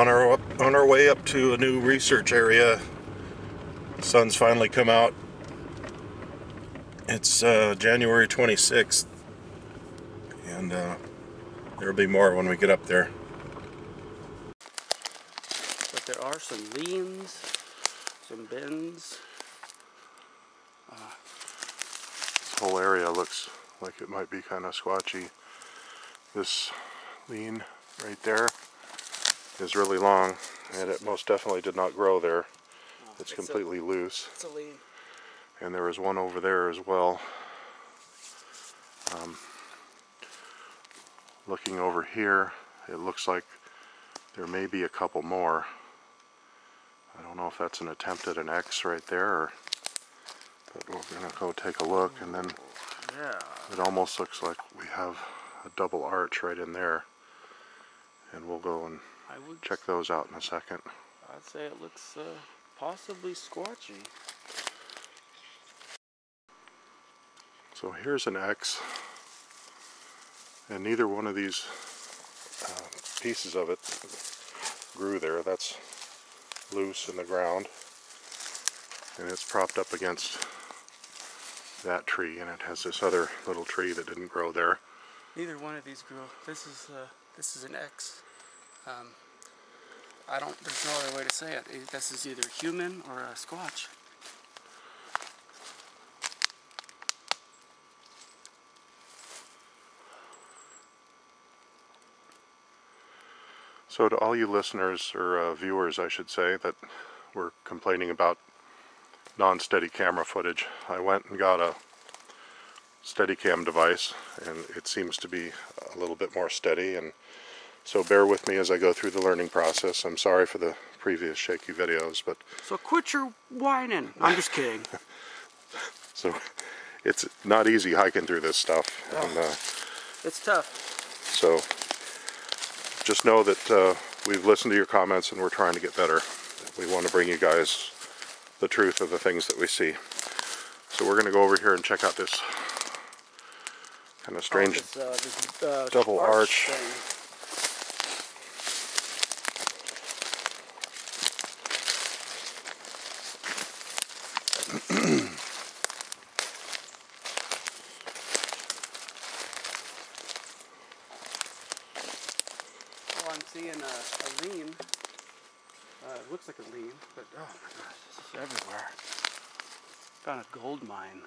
on our on our way up to a new research area. The sun's finally come out. It's uh, January 26th, and uh, there'll be more when we get up there. But there are some leans, some bends. This whole area looks like it might be kind of squatchy. This lean right there is really long, and it most definitely did not grow there. It's it's a- completely loose. It's a lean. and there was one over there as well. Um, looking over here, it looks like there may be a couple more. I don't know if that's an attempt at an X right there, or, but we're gonna go take a look, and then Yeah. it almost looks like we have a double arch right in there, and we'll go and check those out in a second. I'd say it looks uh, possibly squatchy. So here's an X, and neither one of these uh, pieces of it grew there. That's loose in the ground, and it's propped up against that tree, and it has this other little tree that didn't grow there. Neither one of these grew. This is uh, this is an X. Um, I don't. There's no other way to say it. This is either human or a squatch. So to all you listeners, or uh, viewers I should say, that were complaining about non-steady camera footage, I went and got a Steadicam device, and it seems to be a little bit more steady, and so bear with me as I go through the learning process. I'm sorry for the previous shaky videos, but So quit your whining. I'm just kidding. so it's not easy hiking through this stuff, and uh, It's tough. So just know that uh, we've listened to your comments and we're trying to get better. We want to bring you guys the truth of the things that we see. So we're going to go over here and check out this kind of strange. Oh, this, uh, this, uh, double arch. thing. Oh, I'm seeing a, a lean. Uh, it looks like a lean, but oh my gosh, this is everywhere. Found a gold mine.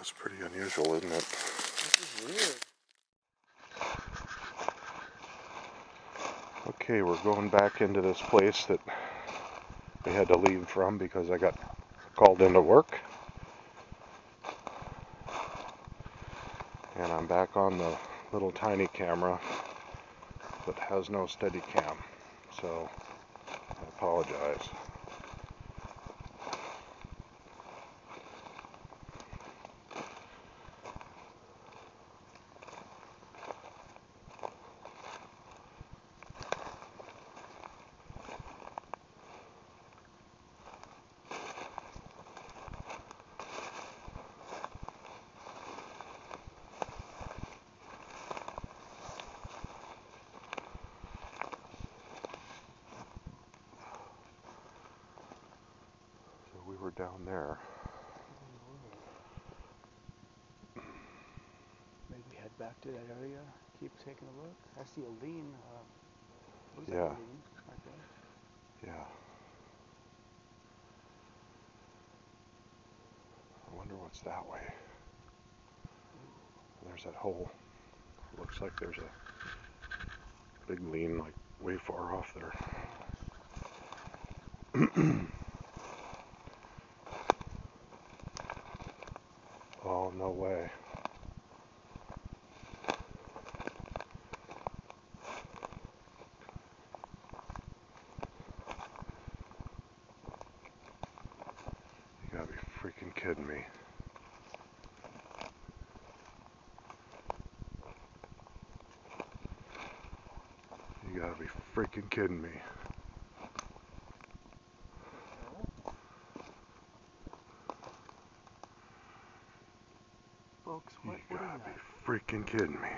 That's pretty unusual, isn't it? This is weird. Okay, we're going back into this place that we had to leave from because I got called into work. And I'm back on the little tiny camera that has no steady cam. So I apologize. Were down there. Maybe head back to that area, keep taking a look. I see a lean. Uh, Yeah. like lean right. Yeah. I wonder what's that way. There's that hole. Looks like there's a big lean like way far off there. oh, no way. You gotta be freaking kidding me. You gotta be freaking kidding me. Folks, You what, what is gotta be freaking kidding me.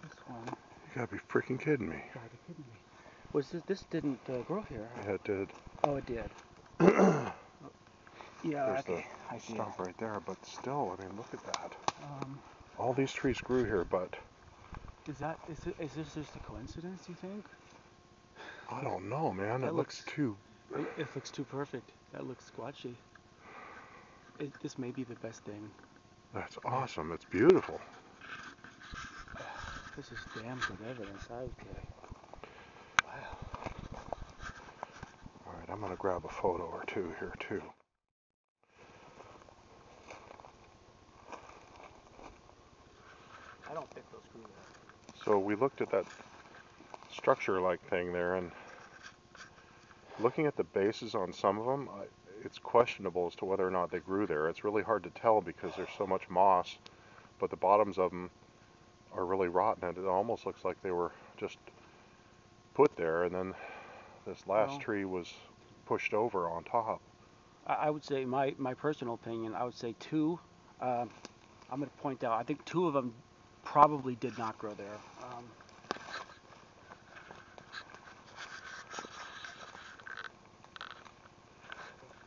This one. You gotta be freaking kidding me. God, you're kidding me. Was this? This didn't uh, grow here. Yeah, it did. Oh, it did. yeah. There's okay. I see. Stump right there, but still, I mean, look at that. Um, All these trees grew here, but is that? Is it? Is this just a coincidence? You think? I don't know, man. That it looks, looks- too. It, it looks too perfect. That looks squatchy. It, this may be the best thing. That's awesome. It's beautiful. This is damn good evidence, I would say. I'm gonna grab a photo or two here too. I don't think those grew there. So we looked at that structure-like thing there, and looking at the bases on some of them, I, it's questionable as to whether or not they grew there. It's really hard to tell because there's so much moss, but the bottoms of them are really rotten, and it almost looks like they were just put there, and then this last Well- tree was pushed over on top. I, I would say my, my personal opinion. I would say two. Um, I'm going to point out. I think two of them probably did not grow there. Um,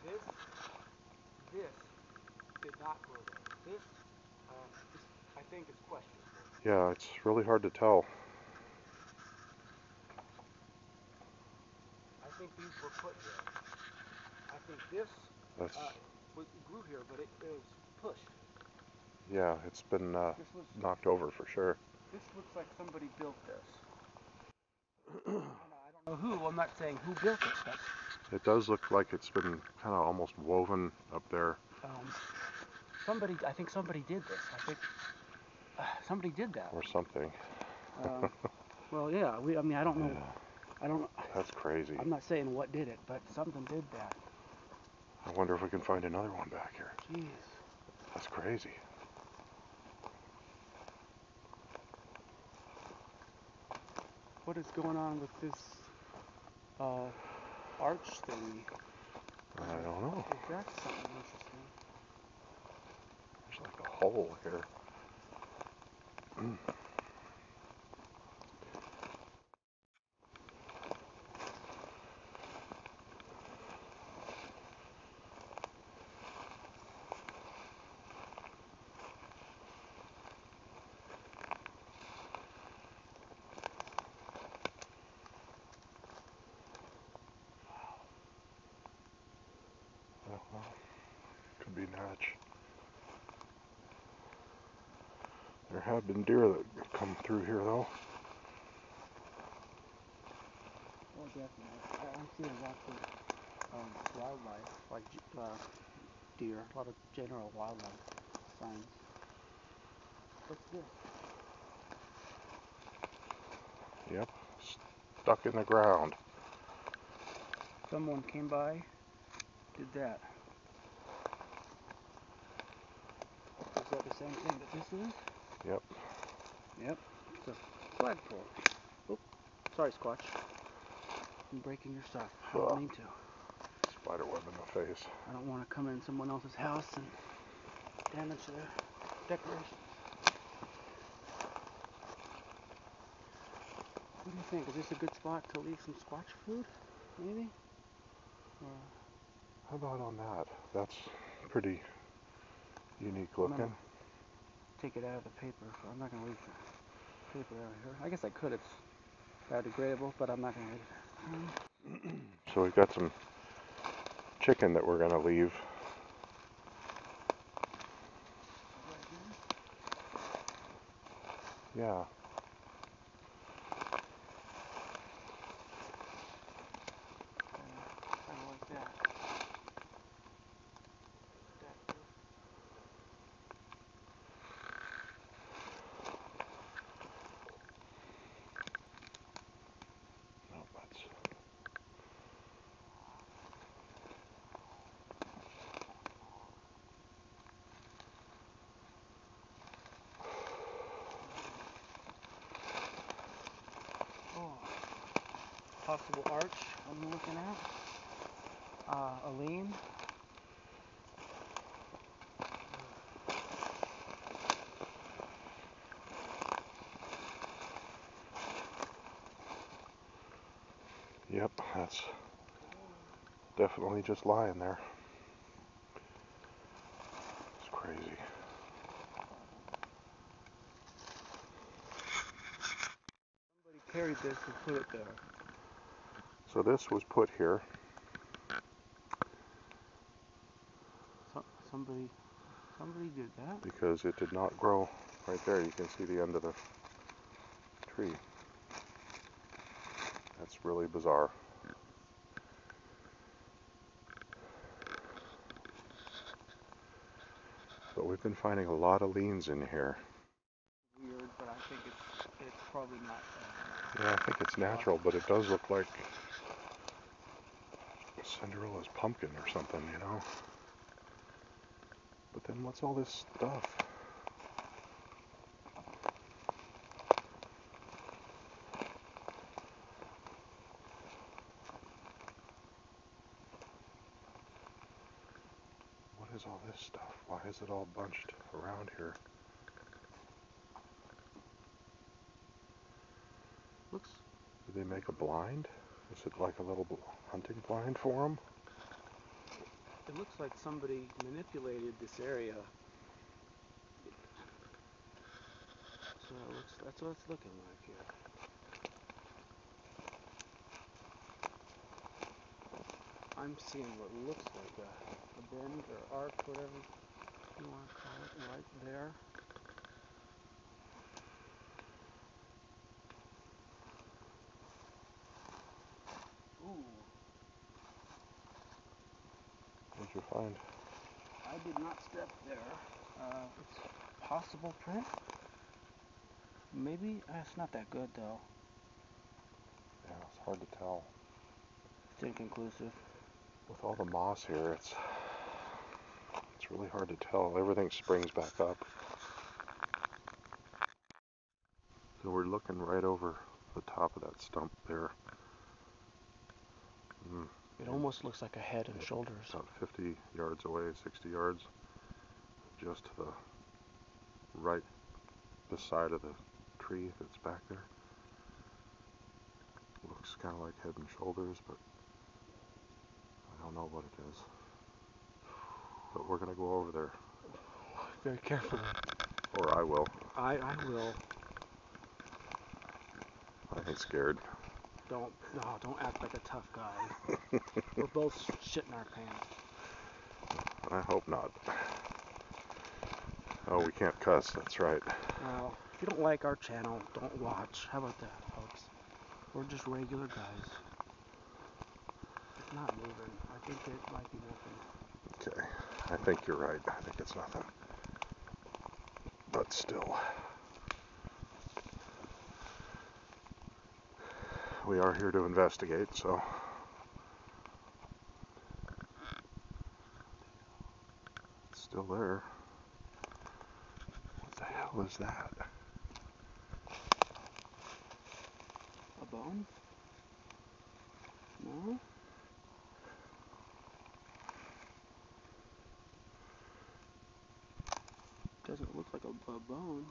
this this did not grow there. This um, is, I think is questionable. Yeah, it's really hard to tell. Think these were put here. I think this uh, was, grew here, but it, it was pushed. yeah, it's been uh, knocked over for sure. This looks like somebody built this. I don't know who. I'm not saying who built it, but It does look like it's been kind of almost woven up there. um, somebody. I think somebody did this. I think uh, somebody did that. or something. Um, well, yeah. We. I mean, I don't know. Yeah, I don't. know. that's crazy. I'm not saying what did it, but something did that. I wonder if we can find another one back here. Jeez. That's crazy. What is going on with this uh, arch thingy? I don't know. Is that something interesting? There's like a hole here. Oh, well, could be Natch. There have been deer that have come through here though. Well, definitely. I- I'm seeing lots of um, wildlife, like uh, deer, a lot of general wildlife signs. What's this? Yep, stuck in the ground. Someone came by, did that. Is that the same thing that this is? Yep. Yep. It's a flagpole. Oop. Sorry, Squatch. I'm breaking your stuff. I don't mean to. Spider web in the face. I don't want to come in someone else's house and damage their decorations. What do you think? Is this a good spot to leave some squatch food? Maybe? Or How about on that? That's pretty unique looking. Take it out of the paper. So I'm not going to leave the paper out here. I guess I could. It's biodegradable, but I'm not going to leave it. So we've got some chicken that we're gonna leave. Yeah. kind of like that. That too. No, that's possible arch I'm looking at. Uh, a lean. Yep, that's definitely just lying there. It's crazy. Somebody carried this and put it there. So this was put here. So, somebody, somebody did that. because it did not grow right there. You can see the end of the tree. That's really bizarre. But we've been finding a lot of leans in here. Weird, but I think it's it's probably not. Uh, Yeah, I think it's natural, but it does look like Cinderella's pumpkin or something, you know? But then what's all this stuff? What is all this stuff? Why is it all bunched around here? looks Did they make a blind? Is it like a little hunting blind for them? it looks like somebody manipulated this area. So looks that's what it's looking like here. I'm seeing what looks like a, a bend or arc, whatever you want to call it, right there. Find? I did not step there. Uh, it's possible print. Maybe uh, it's not that good though. Yeah, it's hard to tell. It's inconclusive. With all the moss here, it's it's really hard to tell. Everything springs back up. So we're looking right over the top of that stump there. Mm, It almost looks like a head and shoulders. about 50 yards away, 60 yards, just to the right beside of the tree that's back there. Looks kind of like head and shoulders, but I don't know what it is. But we're gonna go over there, Very carefully. or I will. I, I will. I ain't scared. Don't no, don't act like a tough guy. We're both shitting our pants. I hope not. Oh, we can't cuss. That's right. Well, if you don't like our channel, don't watch. How about that, folks? We're just regular guys. It's not moving. I think it might be nothing. Okay. I think you're right. I think it's nothing. But still. We are here to investigate, so. It's still there. What the hell is that? A bone? No? Doesn't look like a, a bone.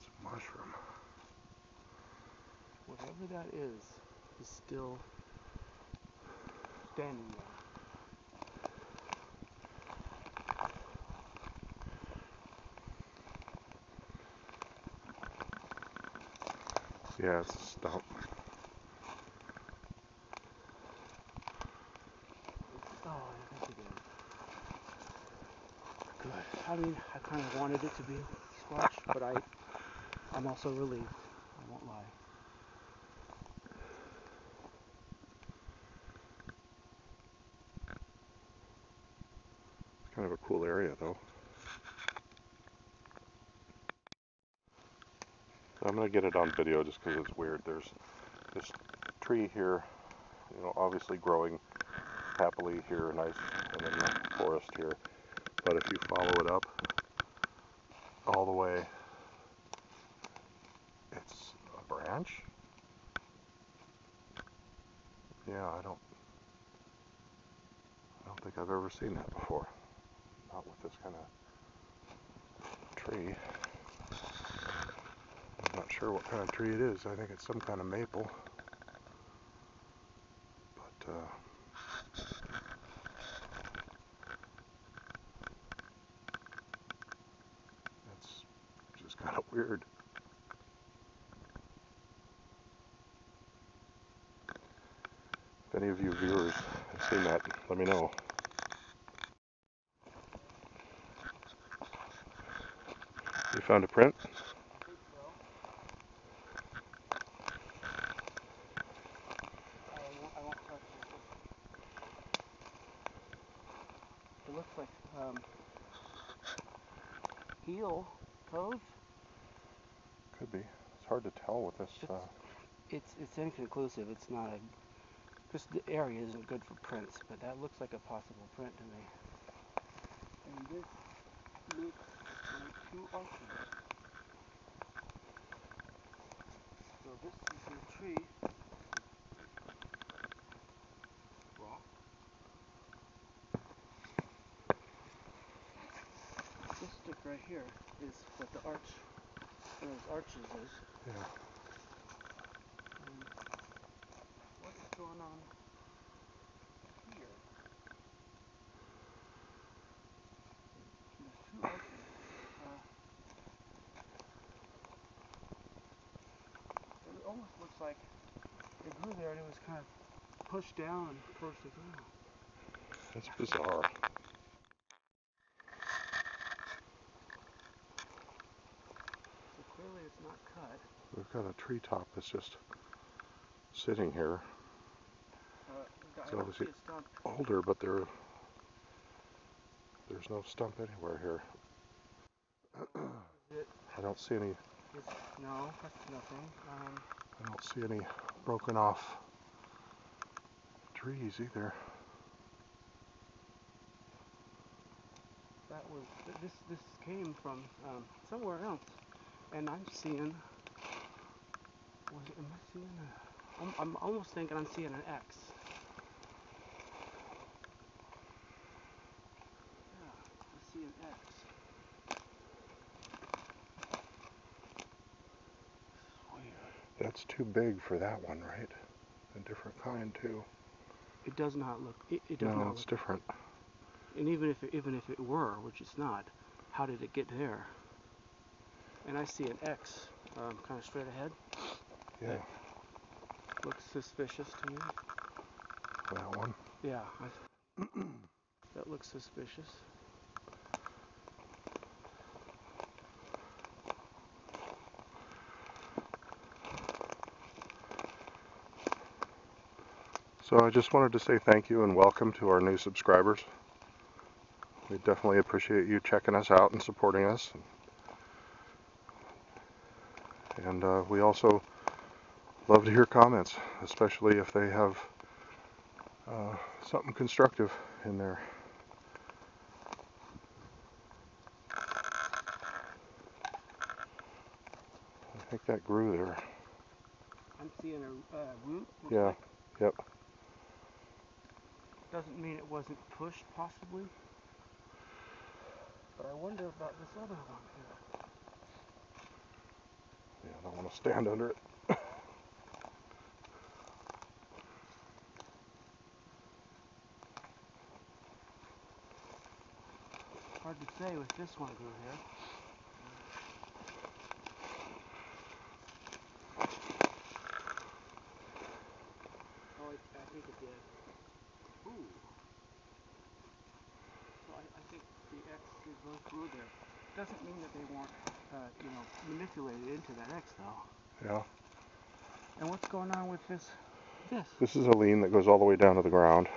It's a mushroom. Whatever that is, is still standing there. Yeah, stump. Oh, I think it is. Good. I mean, I kind of wanted it to be squatch, but I, I'm also relieved. I won't lie. It's kind of a cool area, though. Gonna get it on video just because it's weird. There's this tree here, you know, obviously growing happily here, nice, and then the forest here. But if you follow it up all the way, it's a branch? Yeah, I don't. I don't think I've ever seen that before. Not with this kind of tree. I'm not sure what kind of tree it is. I think it's some kind of maple. But uh, that's just kind of weird. If any of you viewers have seen that, let me know. You found a print? I think so. I won't, I won't touch it. It looks like um, heel, toes. Could be. It's hard to tell with this. Uh, It's it's inconclusive. It's not a. This the area isn't good for prints, but that looks like a possible print to me. And this looks like two orchids. So this is the tree. Well, this stick right here is what the arch, one of those arches is. yeah. And what's going on here? There's two. Uh, it almost looks like it grew there and it was kind of pushed down towards the ground. That's bizarre. So clearly it's not cut. We've got a treetop that's just sitting here. Uh, It's obviously- see a stump. Older, but there there's no stump anywhere here. I don't see any no, that's nothing. Um, I don't see any broken off trees either. that was th- this. This came from um, somewhere else, and I'm seeing. Was am I seeing a? I'm, I'm almost thinking I'm seeing an X. Yeah, I see an X. Weird. That's too big for that one, right? A different kind too. It does not look. It, it does no, not it's look. different. And even if it, even if it were, which it's not, how did it get there? And I see an X, um, kind of straight ahead. Yeah, Looks suspicious to me. that one. Yeah, that looks suspicious. So I just wanted to say thank you and welcome to our new subscribers. We definitely appreciate you checking us out and supporting us. And uh, we also love to hear comments, especially if they have uh, something constructive in there. I think that grew there. I'm seeing a uh, root. Yeah, yep. Doesn't mean it wasn't pushed, possibly. But I wonder about this other one here. Yeah, I don't want to stand under it. Hard to say with this one grew here. Oh, it, I think it did. Ooh. So I, I think the X is both grew there. Doesn't mean that they weren't, uh, you manipulated into that X though. Yeah. And what's going on with this? This? This is a lean that goes all the way down to the ground.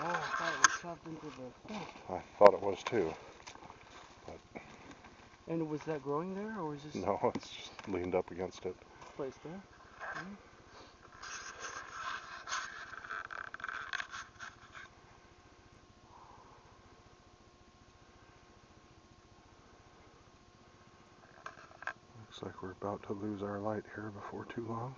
Oh, I thought it was shoved into the stump. I thought it was too. And was that growing there, or was this No, it's just leaned up against it. placed there? Mhm. Looks like we're about to lose our light here before too long.